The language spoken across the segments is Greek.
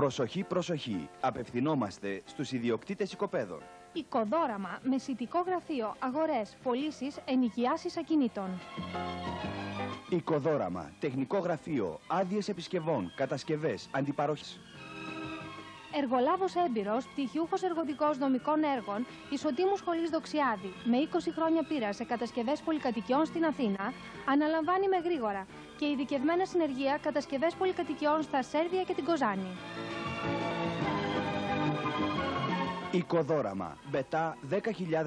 Προσοχή, προσοχή. Απευθυνόμαστε στους ιδιοκτήτες οικοπαίδων. Οικοδόραμα, μεσητικό γραφείο, αγορές, πωλήσεις, ενοικιάσεις ακινήτων. Οικοδόραμα, τεχνικό γραφείο, άδειες επισκευών, κατασκευές, αντιπαροχές. Εργολάβος έμπειρος, πτυχιούχος εργοδικός δομικών έργων, ισοτήμου σχολής Δοξιάδη, με 20 χρόνια πείρας σε κατασκευές πολυκατοικιών στην Αθήνα, αναλαμβάνει με γρήγορα και ειδικευμένα συνεργεία κατασκευές πολυκατοικιών στα Σέρβια και την Κοζάνη. Οικοδόραμα. Μπετά 10.000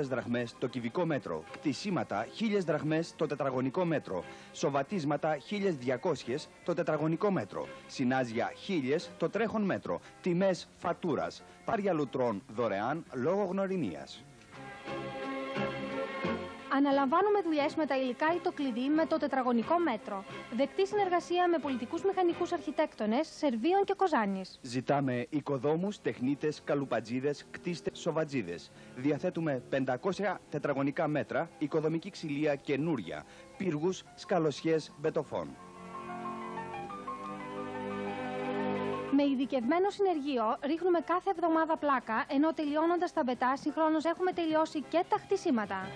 δραχμές το κυβικό μέτρο. Κτισήματα 1.000 δραχμές το τετραγωνικό μέτρο. Σοβατίσματα 1.200 το τετραγωνικό μέτρο. Συνάζια 1.000 το τρέχον μέτρο. Τιμές φατούρας. Πάρια λουτρών δωρεάν λόγω γνωριμίας. Αναλαμβάνουμε δουλειές με τα υλικά ή το κλειδί με το τετραγωνικό μέτρο. Δεκτή συνεργασία με πολιτικούς μηχανικούς αρχιτέκτονες Σερβίων και Κοζάνης. Ζητάμε οικοδόμους, τεχνίτες, καλουπατζίδες, κτίστες, σοβατζίδες. Διαθέτουμε 500 τετραγωνικά μέτρα, οικοδομική ξυλία καινούρια, πύργους, σκαλοσιέ, μπετοφών. Με ειδικευμένο συνεργείο ρίχνουμε κάθε εβδομάδα πλάκα, ενώ τελειώνοντας τα μπετά, συγχρόνως έχουμε τελειώσει και τα χτισήματα.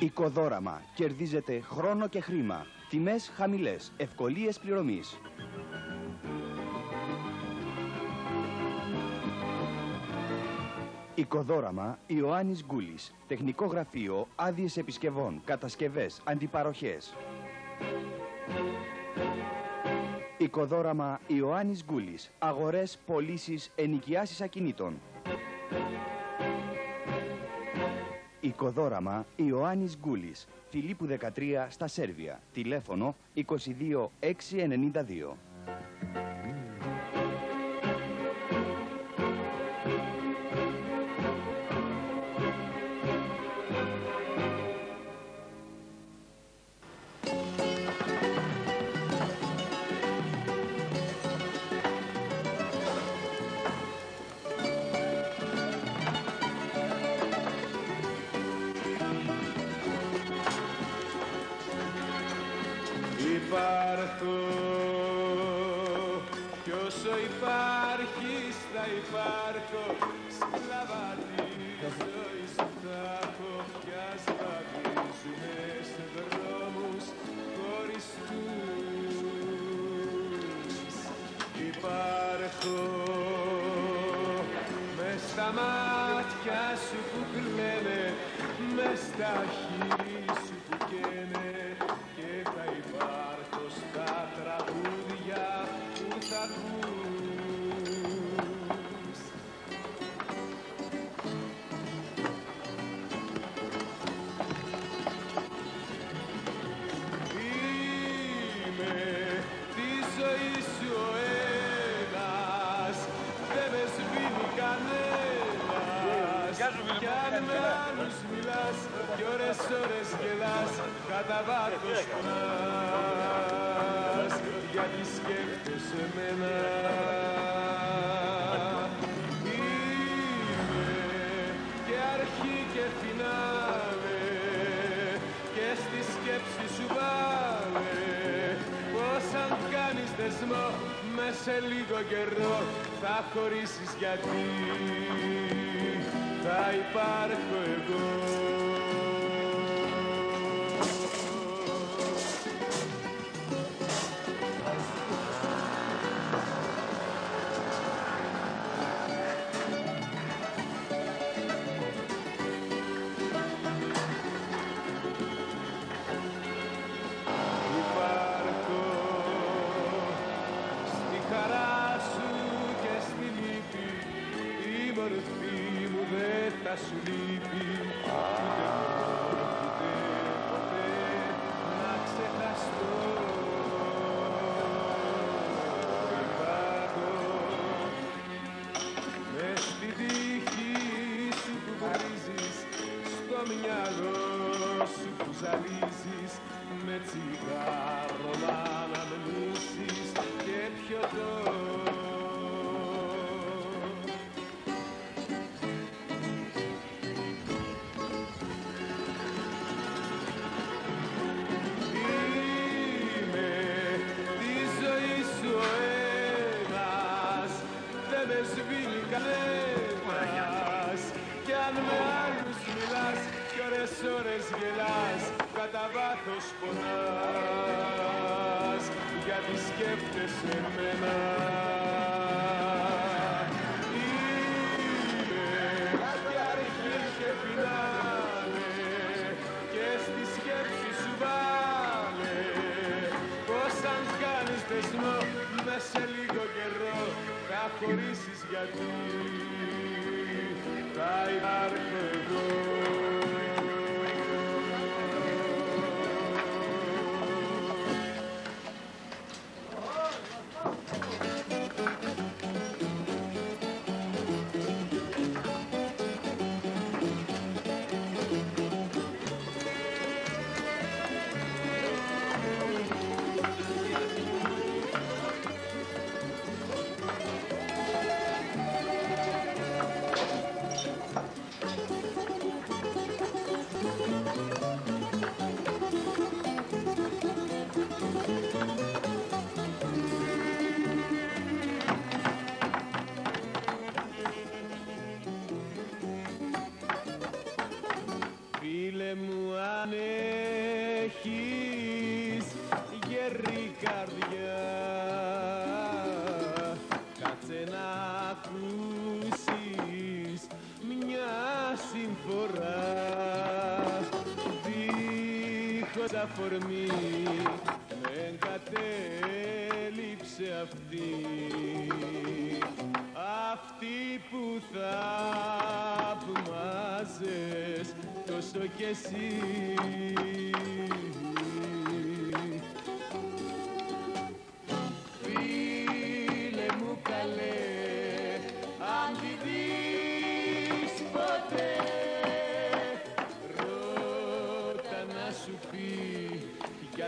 Οικοδόραμα. Κερδίζετε χρόνο και χρήμα. Τιμές χαμηλές. Ευκολίες πληρωμής. Οικοδόραμα Ιωάννης Γκούλης. Τεχνικό γραφείο, άδειες επισκευών, κατασκευές, αντιπαροχές. Οικοδόραμα Ιωάννης Γκούλης. Αγορές, πωλήσεις, ενοικιάσεις ακινήτων. Οικοδόραμα Ιωάννης Γκούλης. Φιλίππου 13 στα Σέρβια. Τηλέφωνο 22 Κι αν με άλλους μιλάς Κι ώρες ώρες γελάς Κατά βάθος πονάς Γιατί σκέφτεσαι εμένα Είμαι και αρχή και φινάλε και στη σκέψη σου βάλε πως αν κάνεις δεσμό με σε λίγο καιρό θα χωρίσεις γιατί θα υπάρχω εγώ σου σκέφτεσαι εμένα. Είμαι και αρχή και φινάλε και στη σκέψη σου βάλε. Πως αν κάνεις δεσμό μες σε λίγο καιρό θα χωρίσεις γιατί αφορμή με εγκατέλειψε αυτή. Αυτή που θαυμάζες τόσο κι εσύ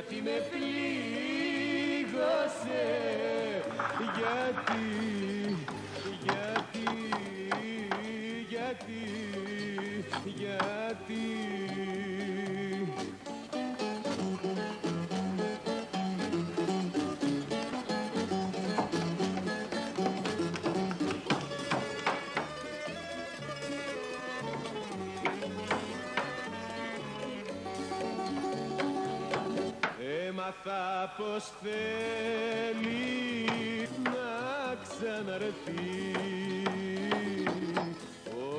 γιατί με πλήγωσε γιατί, γιατί, γιατί, γιατί πως θέλει να ξαναρθεί.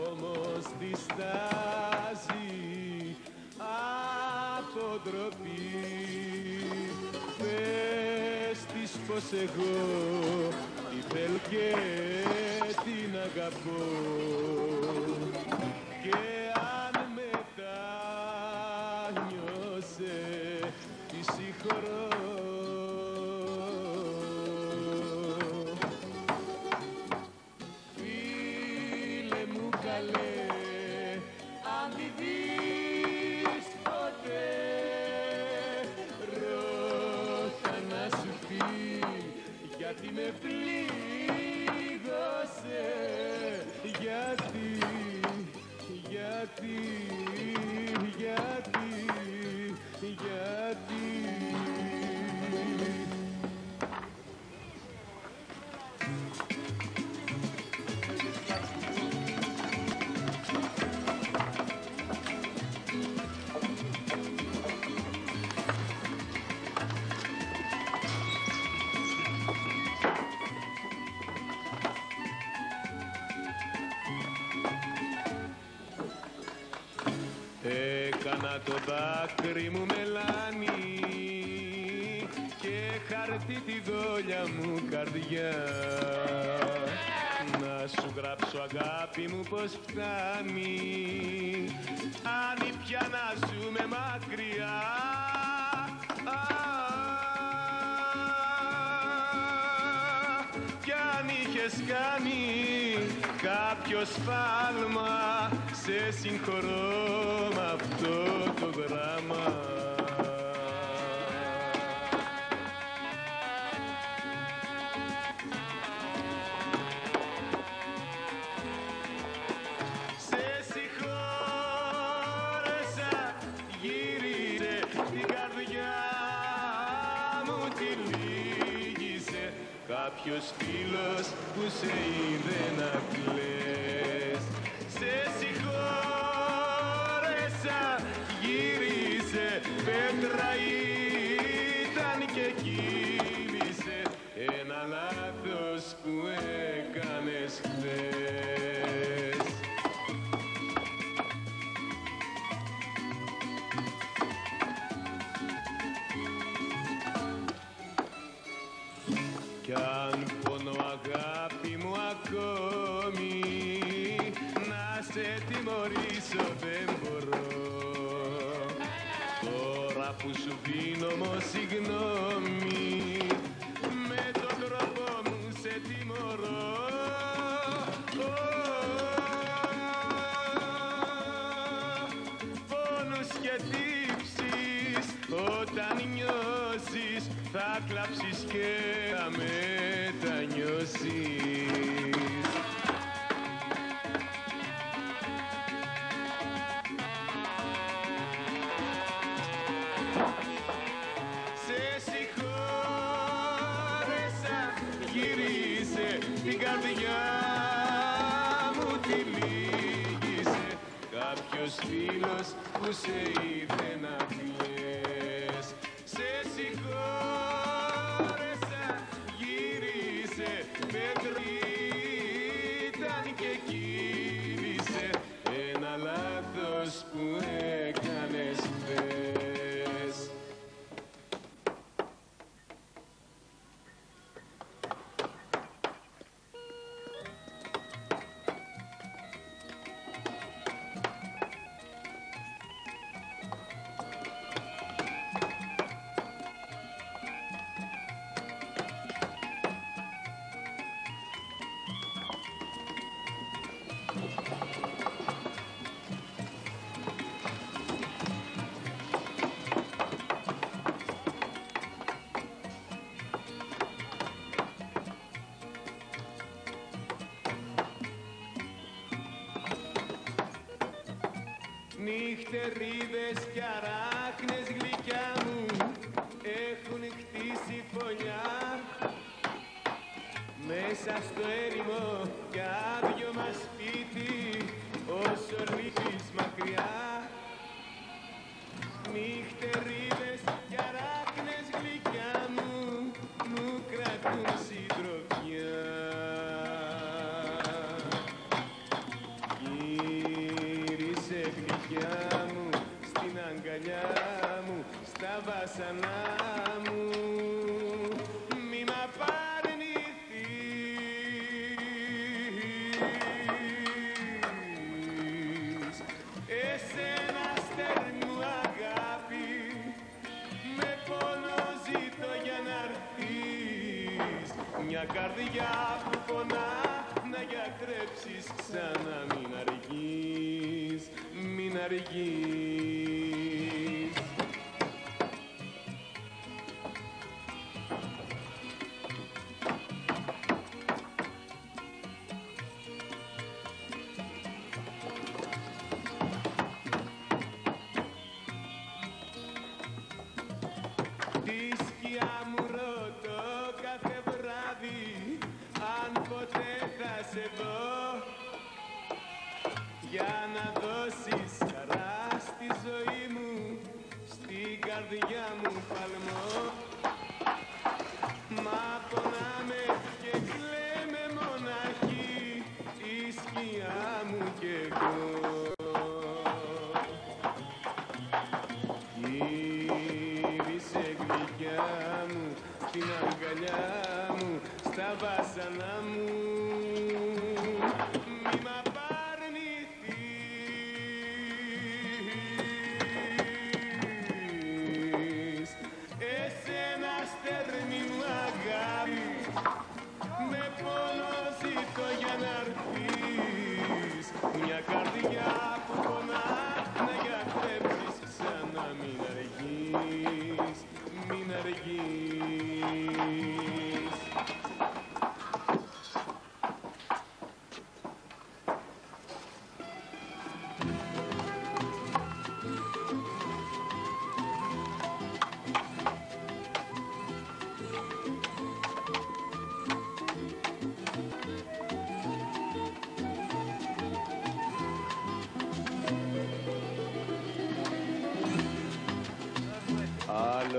Όμως διστάζει από ντροπή Πες της πως εγώ τη θέλω και την αγαπώ Έκανα το δάκρυ μου μελάνι και χαρτί τη δόλια μου καρδιά. Να σου γράψω αγάπη μου πως φτάνει. Αν πια να ζούμε μακριά. Α, κι αν είχες κάνει κάποιο σφάλμα σε συγχωρώ με αυτό το γράμμα. Σε συγχώρεσα γύρισε την καρδιά μου τη λύγησε κάποιος φίλος που σε είδε να κλαις. Σε ignore την καρδιά μου τη λίγησε κάποιος φίλος που σε είδε incríveis que hará. καρδιά που φωνά! να για ξανά μην αργείς, μην αργείς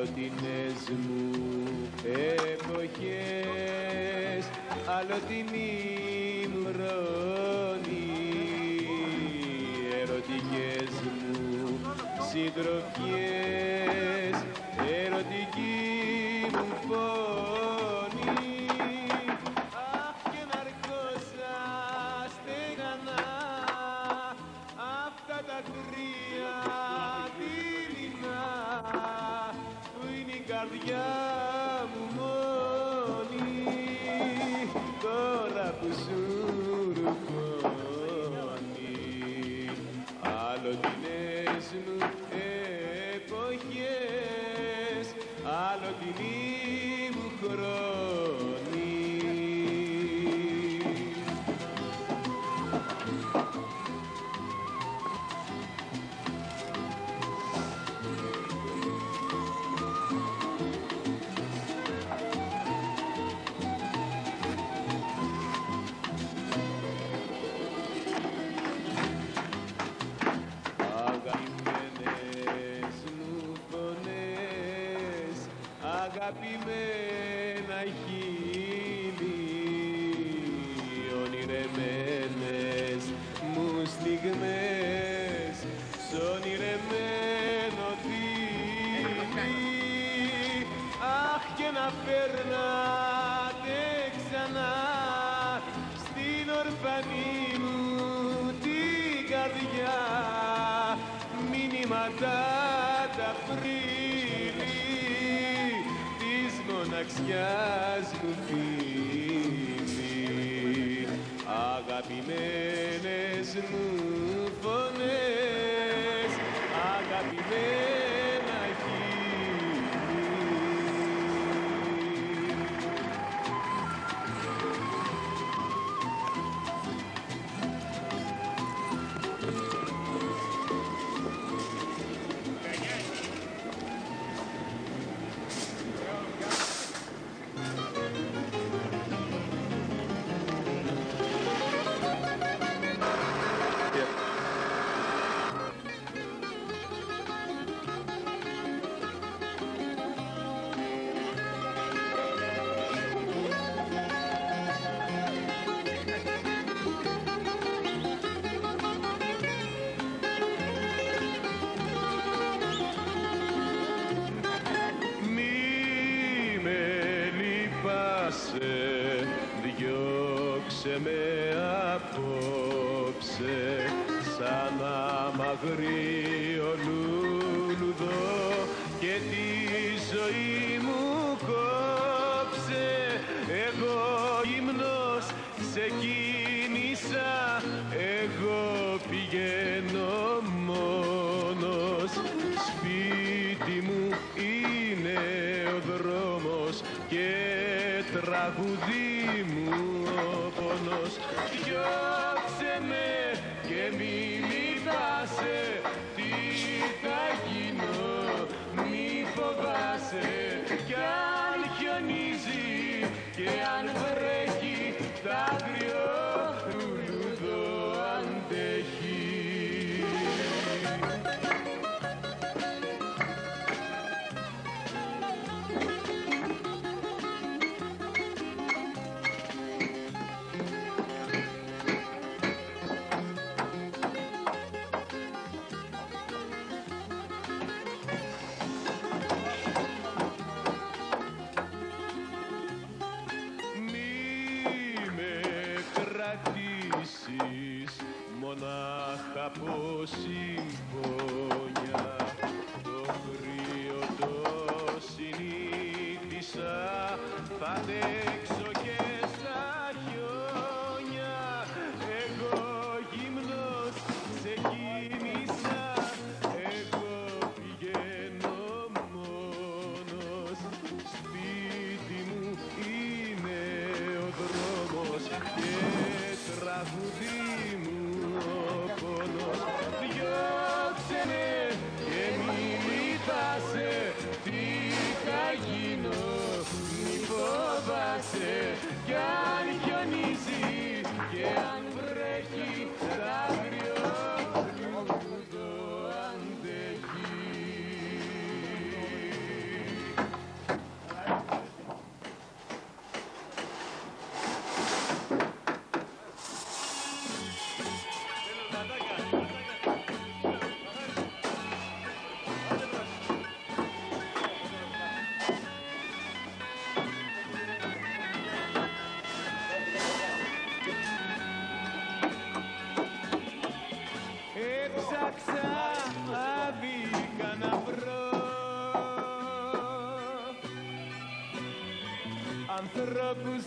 αλλοτινές ναι, μου εποχές αλλοτινή μρόνη ερωτικές μου συντροφιές φρύδι της μοναξιάς μου φίλη. Αγαπημένες μου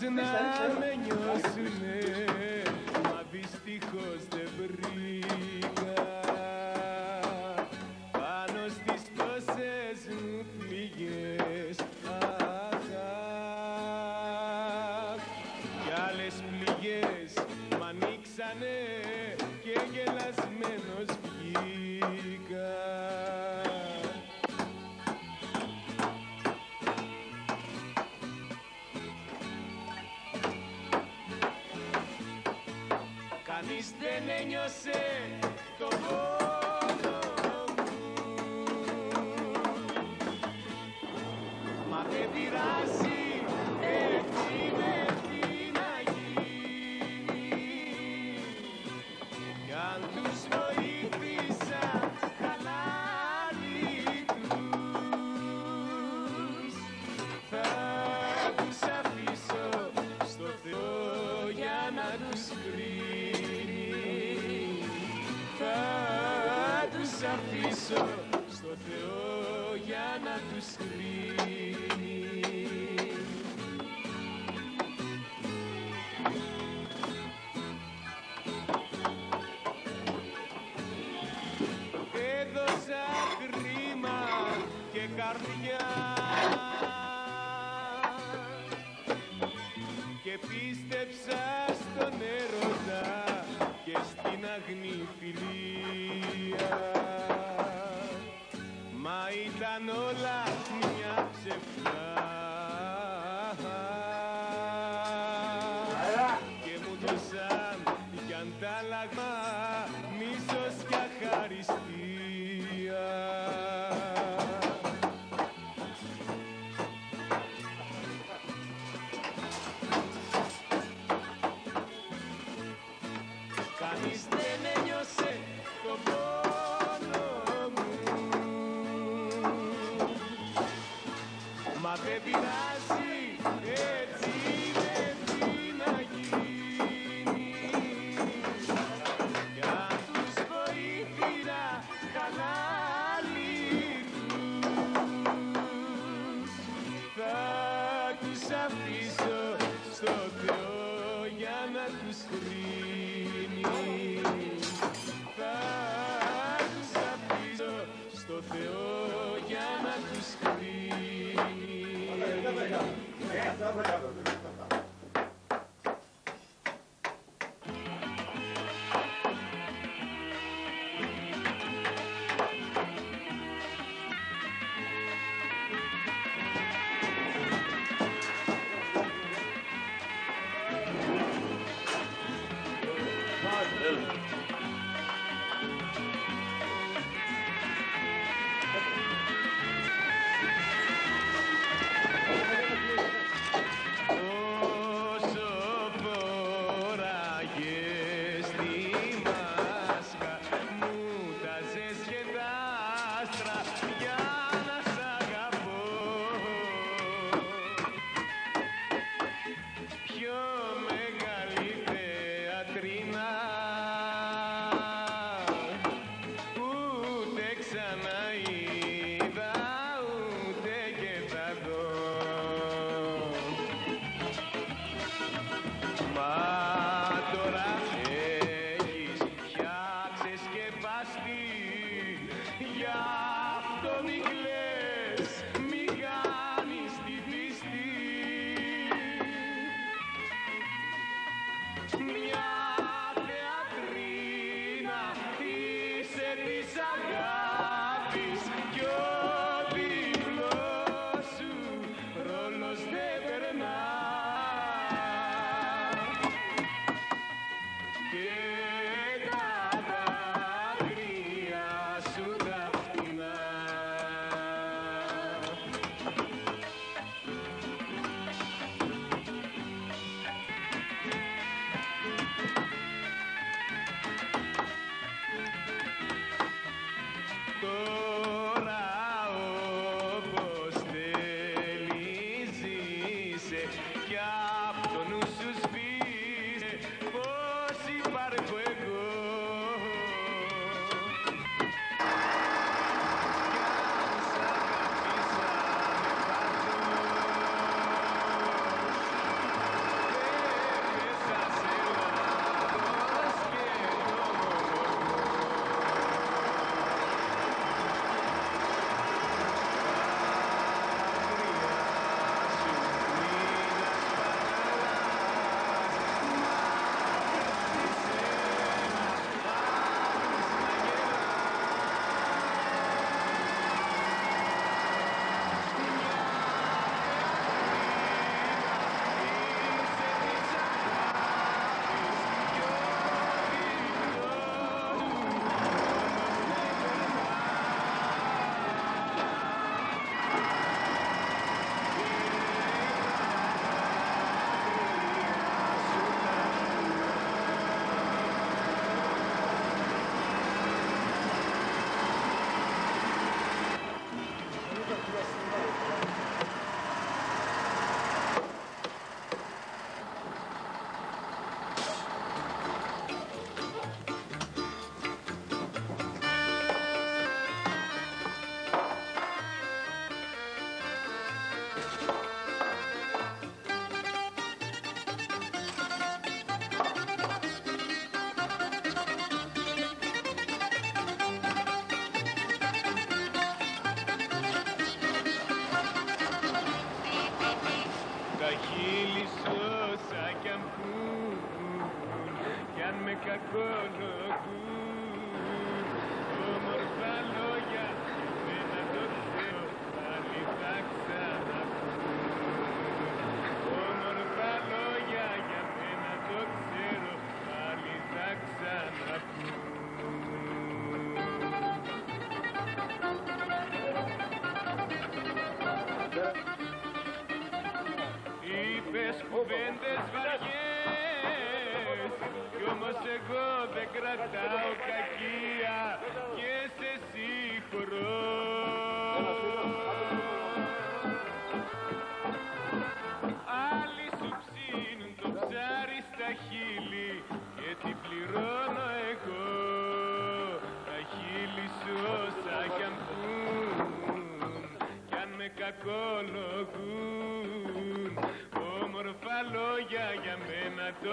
tonight.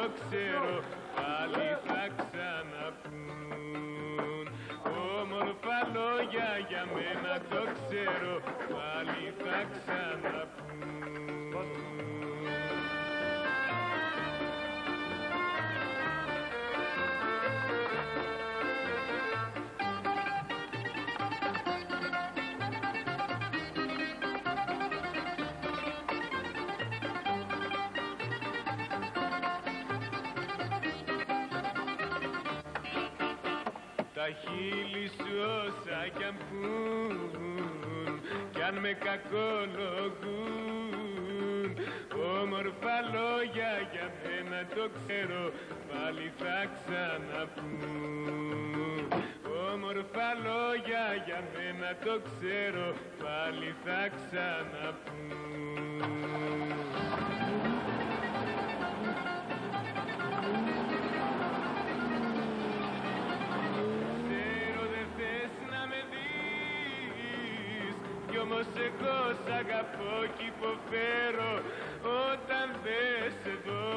Το ξέρω Πάλι θα ξαναπούν Όμορφα λόγια για μένα το ξέρω Τα χείλη σου όσα κι αν πούν Κι αν με κακολογούν. Όμορφα λόγια για μένα το ξέρω Πάλι θα ξαναπούν. Όμορφα λόγια για μένα το ξέρω Πάλι θα ξαναπούν Κι όμως εγώ σ' αγαπώ κι υποφέρω Όταν δεν σε δω.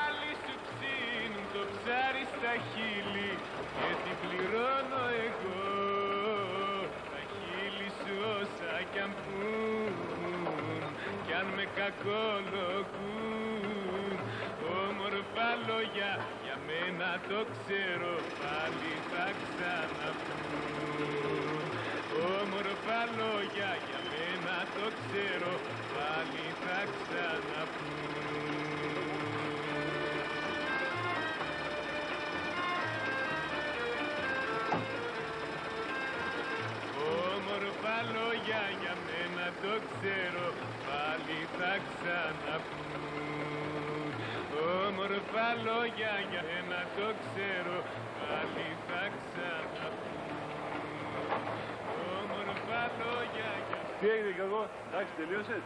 Άλλοι σου ψήνουν το ψάρι στα χείλη Και τι πληρώνω εγώ. Τα χείλη σου όσα κι αν πούν Κι αν με κακολογούν. Όμορφα λόγια για μένα το ξέρω Πάλι θα ξαναπούν. Όμορφα λόγια για μένα το ξέρω Πάλι θα ξαναπούν. Όμορφα λόγια για μένα το ξέρω Πάλι θα ξαναπούν. Όμορφα λόγια για μένα το ξέρω Πάλι θα ξαναπούν Όμορφα λόγια για Τι έγινε κι εγώ, εντάξει τελείωσες;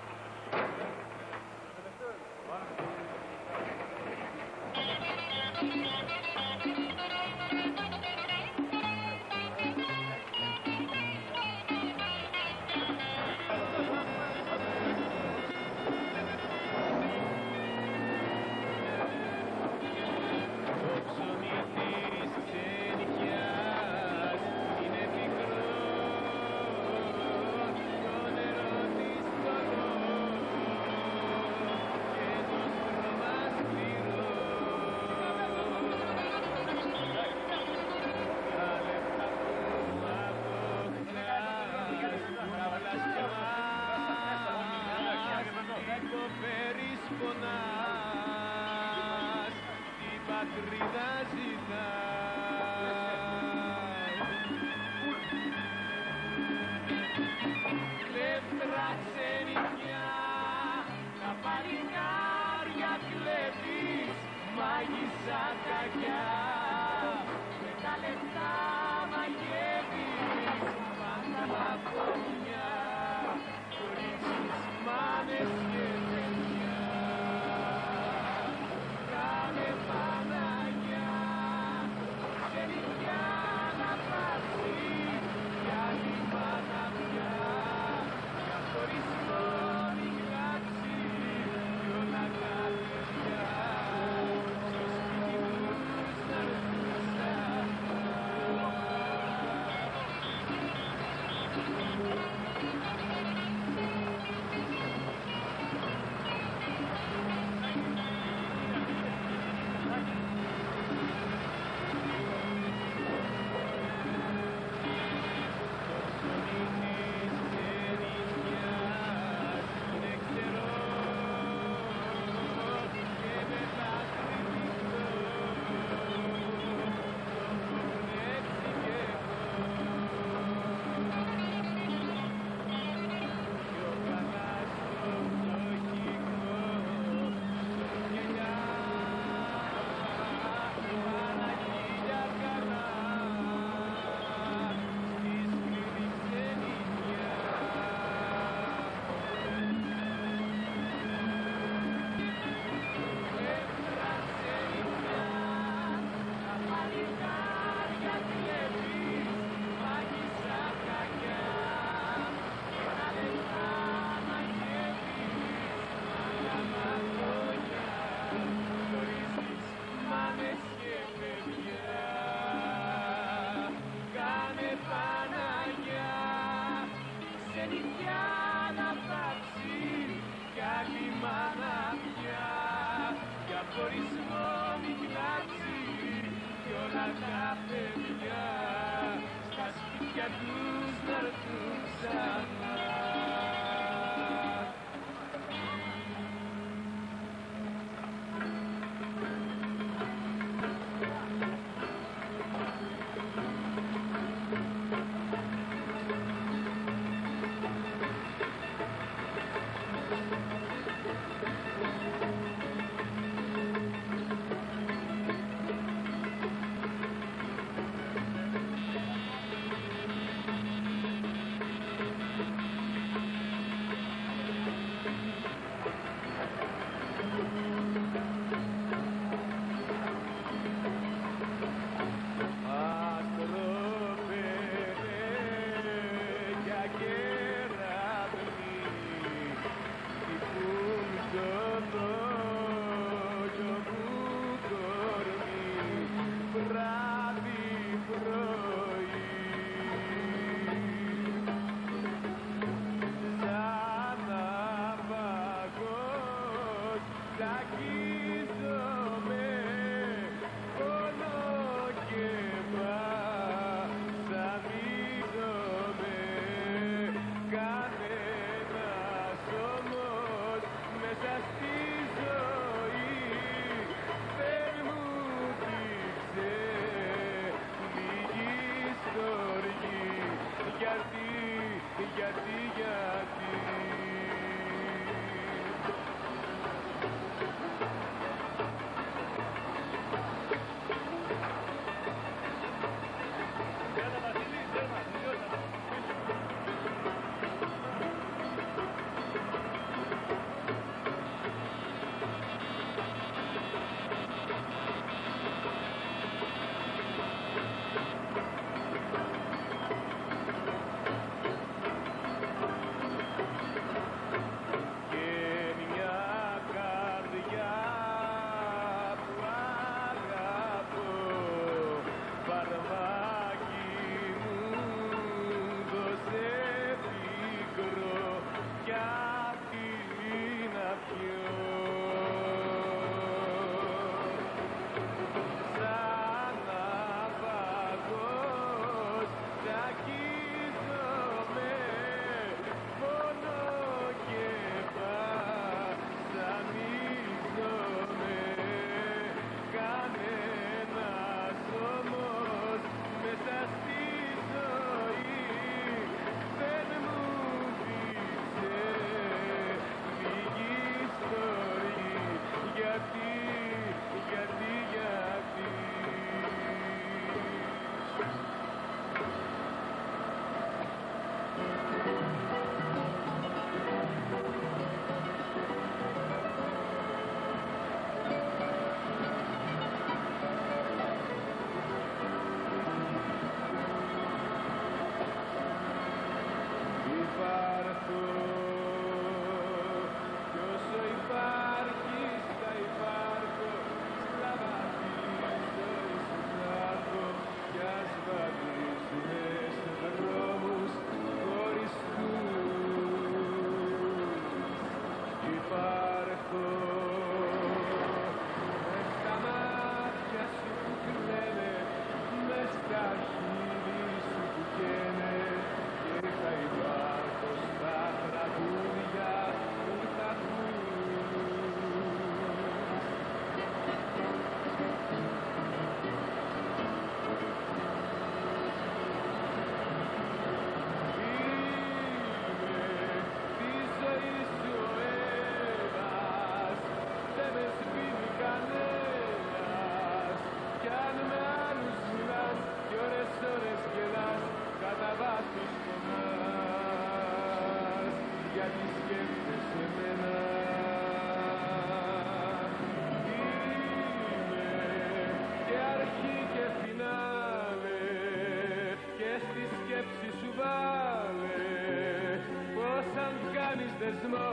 δεσμό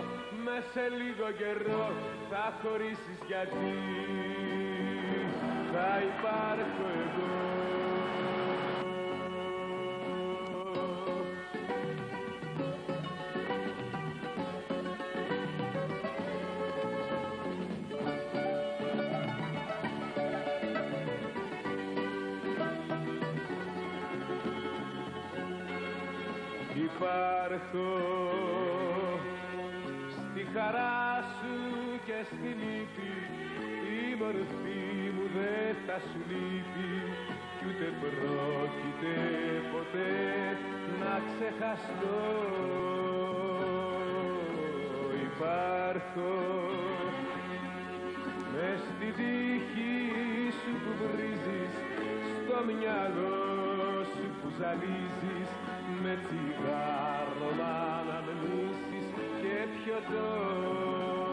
Μα σε λίγο καιρό θα χωρίσεις γιατί. Θα υπάρχω εγώ. Υπάρχω χαρά σου και στη λύπη η μορφή μου δεν θα σου λείπει. Κι ούτε πρόκειται ποτέ να ξεχαστώ. Υπάρχω μες στη τύχη σου που βρίζεις στο μυαλό σου που ζαλίζεις με τσιγάρο να αναμνήσεις και πιωτό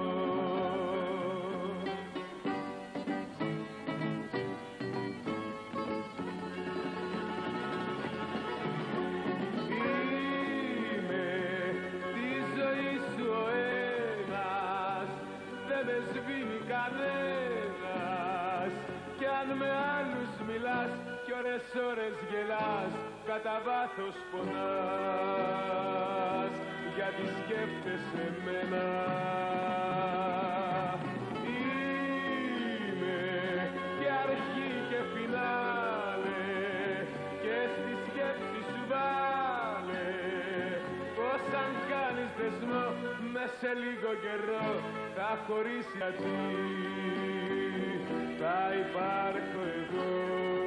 Είμαι τη ζωή σου ο ένας δεν με σβήνει κανένας. Κι αν με άλλους μιλάς κι ώρες ώρες γελάς κατά βάθος πονάς γιατί σκέφτεσαι εμένα. Είμαι και αρχή και φινάλε και στη σκέψη σου βάλε. Πως αν κάνεις δεσμό με σε λίγο καιρό θα χωρίσει γιατί θα υπάρχω εγώ